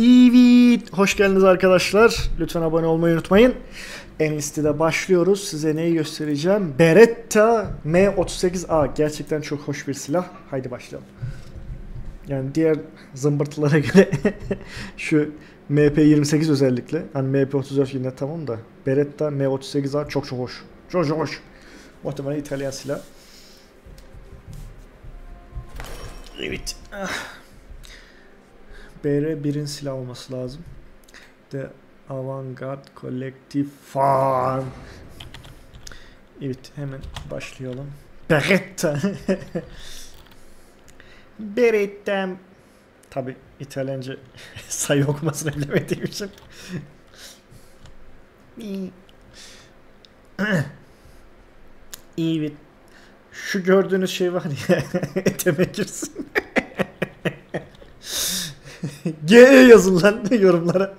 Evet, hoş geldiniz arkadaşlar. Lütfen abone olmayı unutmayın. En listede başlıyoruz. Size neyi göstereceğim? Beretta M38A. Gerçekten çok hoş bir silah. Haydi başlayalım. Yani diğer zımbırtılara göre şu MP28 özellikle. Hani MP34 yine tamam da Beretta M38A çok çok hoş. Çok çok hoş. Muhtemelen İtalyan silah. Evet. Ah. BR1'in silah olması lazım. The Avantgarde Collective Farm. Evet hemen başlayalım. Beretta. Beretta. Tabi İtalyanca sayı okumasını bilemediğim için. evet. Şu gördüğünüz şey var ya eteme girsin. G yazın lan yorumlara.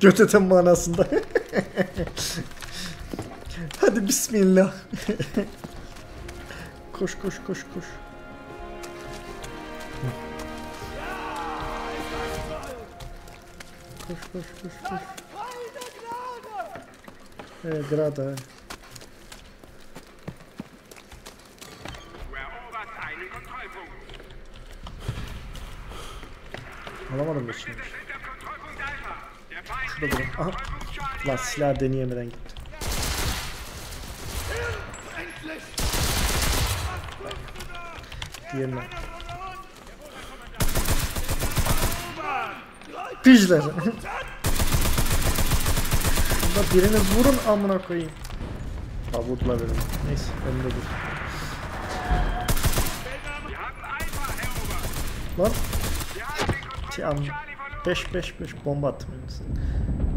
Göteten manasında. Hadi bismillah. koş koş koş koş. Koş koş koş koş. Ee, grada. Alamadım da şimdi. Şurada durun. Aha. Lan silah deneyemeden gitti. Diğerine. Pijler. Şurada biriniz vurun amına koyayım. Ha vurdular beni. Neyse önümde dur. Lan Charlie verloren. 5 5 5 bomba elimizde.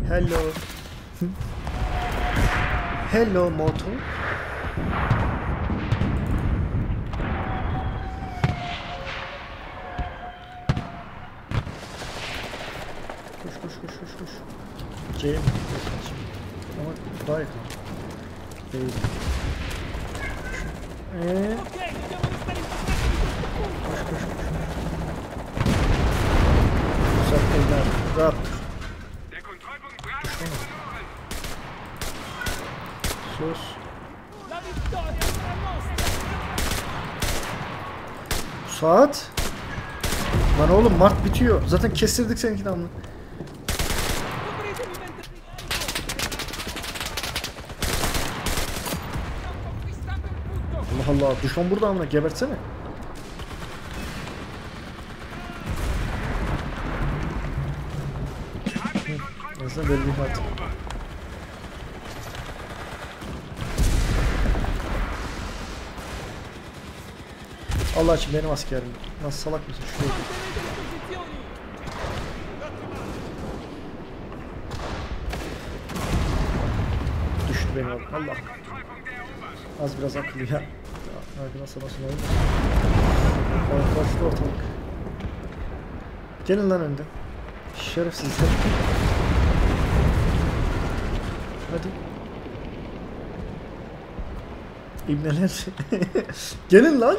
Hello. Hello moto. Koş koş koş koş koş. C mi? Ama daha yakın. Değil. Eee? Koş koş koş. Evler. Rahat. Sus. Saat? Lan oğlum Mart bitiyor. Zaten kestirdik seninkini amına. Allah Allah. Düşman burada amına. Gebertsene. Azından belli bir hat. Allah için benim askerim. Nasıl salak mısın? Şuraya. Düştü beni oğlum. Allah. Az biraz akıllı ya. Arkadan sana sunayım. Karşıda ortalık. Gelin lan önden. Şerefsizler. Hadi. İbneler. Gelin lan.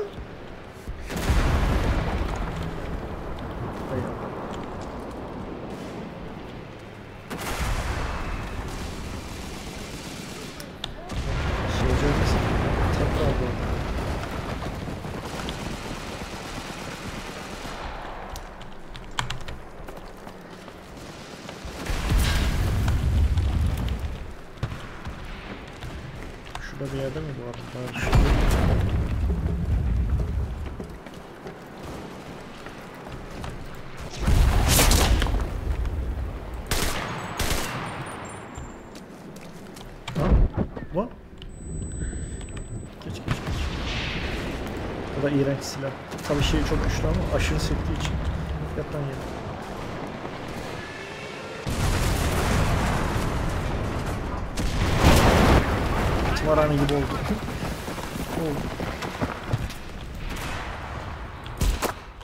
Hay Allah. Şey olacak. Tekrar bu arada. Şurada bir yerde miydi o adam? Ha, şurada. Ha? Bu? Geç geç geç. Bu da iğrenç silah. Tabii şey çok güçlü ama aşırı sektiği için. Yat lan yere. Tımarhane gibi oldu.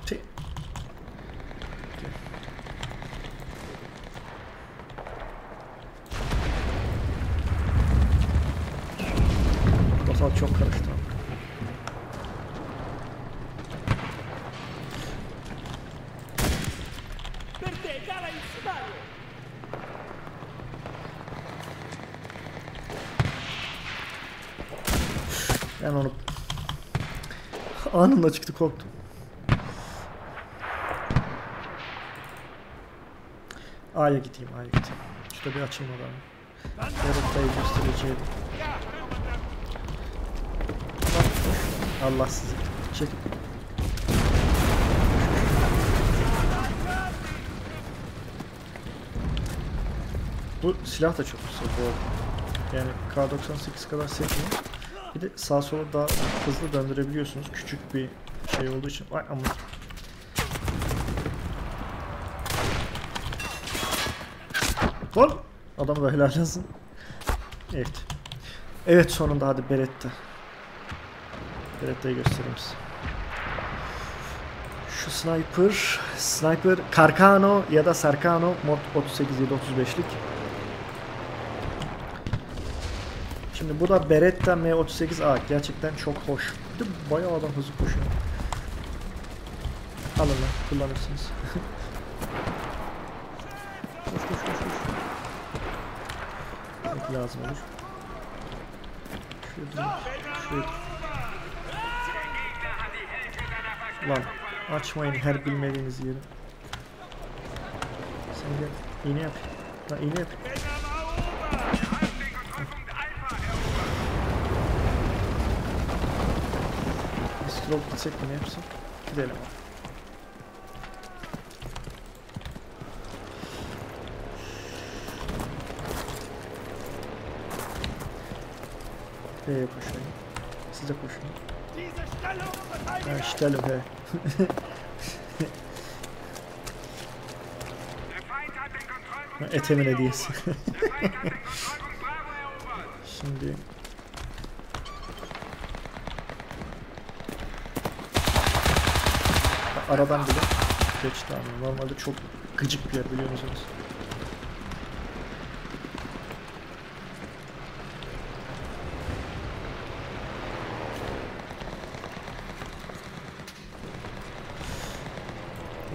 Şey. Ortalık çok karıştı. Per te, Galax! Ben onu anında çıktı korktum. A'ya gideyim, A'ya gideyim. Şurada bir açayım adamı. Beretta'yı göstereceğim. Allah sizi. Çekil. Bu silah da çok güzel bu. Yani K98 kadar sekmiyor. Bir de sağ sola daha hızlı döndürebiliyorsunuz. Küçük bir şey olduğu için. Ay ama. Hop. Adam da helal olsun. Evet. Evet sonunda hadi Beretta. Beretta'yı göstereyim size. Şu sniper, sniper Carcano ya da Sarcano mod 38 735'lik. Şimdi bu da Beretta M38A gerçekten çok hoş. Bayağı adam hızlı koşuyor. Alın lan kullanırsınız. koş koş koş koş. Belki lazım olur. Şuraya dur. Lan açmayın her bilmediğiniz yeri. Sen gel iğne yap. Lan iğne yap. Scroll gitsek mi yapsak? Gidelim. B'ye koşayım. Siz de koşun. Ha, Stelle Kontrollpunkt. Etemin hediyesi. aradan bile geçti abi. Normalde çok gıcık bir yer biliyor musunuz?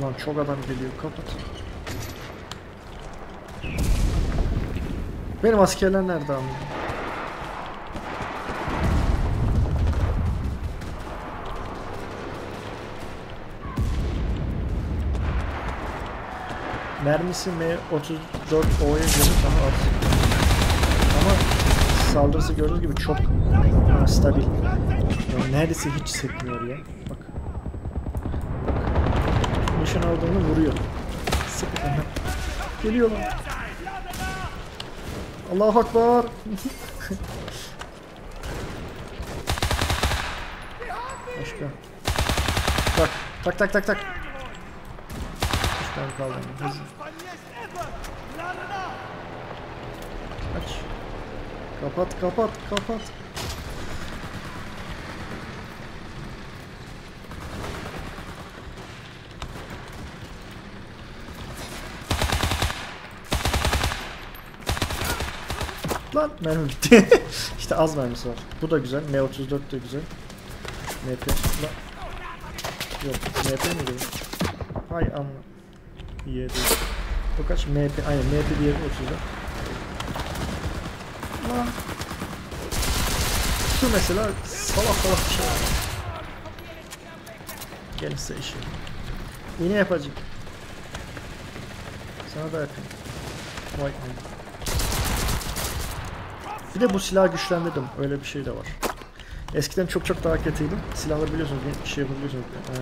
Lan çok adam geliyor kapat. Benim askerler nerede abi? Mermisi M34O'ya göre daha az. Ama saldırısı gördüğünüz gibi çok e, stabil. Yani neredeyse hiç sekmiyor ya. Bak. Nişan aldığını vuruyor. Sık. Aha. Geliyorlar. Allahu Akbar. Başka. Tak tak tak tak. Üç tane kaldı. Hızlı. Aç. Kapat kapat kapat. Lan mermi bitti. işte az mermisi var. Bu da güzel. M34 de güzel. MP. Lan. Yok. MP mi dedi? Hay amma. Yedi. Bu kaç? MP. Aynen MP diğeri 30'da. Lan. Şu mesela salak salak bir şey var. Gelin size işi. Yine yapacak. Sana da yapayım. Vay aman. Bir de bu silahı güçlendirdim. Öyle bir şey de var. Eskiden çok çok daha kötüydüm. Silahla biliyorsunuz bir şey yapabiliyorsunuz. Ee,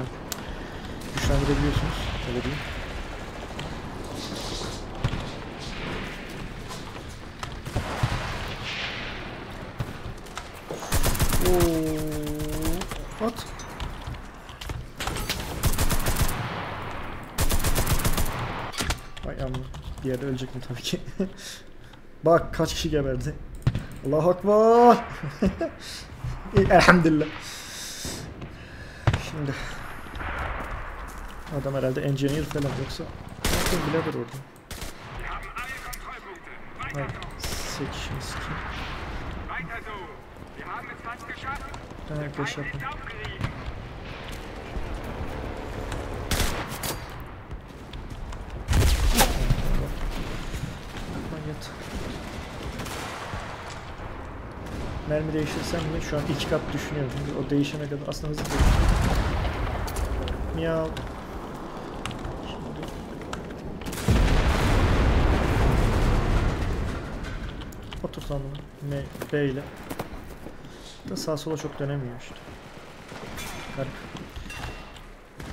güçlendirebiliyorsunuz. Öyle diyeyim. Amma. Diğeri ölecek mi tabii ki. Bak kaç kişi geberdi. Allahu Akbar. Elhamdülillah. Şimdi adam herhalde engineer falan yoksa bakın orada. Alle Kontrollpunkte. Weiter Hayır. so. Seçişini sikeyim. Weiter so. Mermi değiştirsem mi? Şu an iki kat düşünüyorum. Çünkü o değişene kadar aslında hızlı değişiyor. Miyav. Oturtalım bunu. M, B ile. Da sağa sola çok dönemiyor işte. Garip.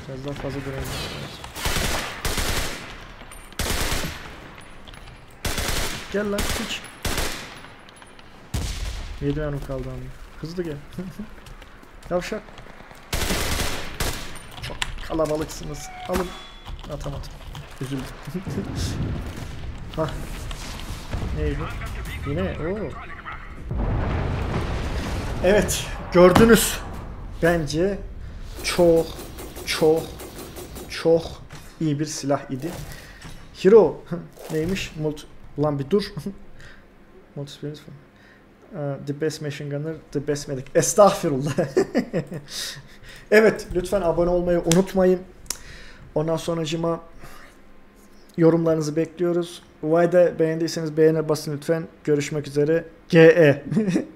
Biraz daha fazla lazım. Gel lan hiç. 7 mermi kaldı ama. Hızlı gel. Yavşak. Çok kalabalıksınız. Alın. Atamadım. Üzüldüm. Hah. Neydi? Yine o. Evet, gördünüz. Bence çok çok çok iyi bir silah idi. Hero neymiş? Multi Ulan bir dur. Multi experience for- Uh, the best machine gunner, the best medic. Estağfirullah. evet, lütfen abone olmayı unutmayın. Ondan sonracıma yorumlarınızı bekliyoruz. Vayda beğendiyseniz beğene basın lütfen. Görüşmek üzere. GE.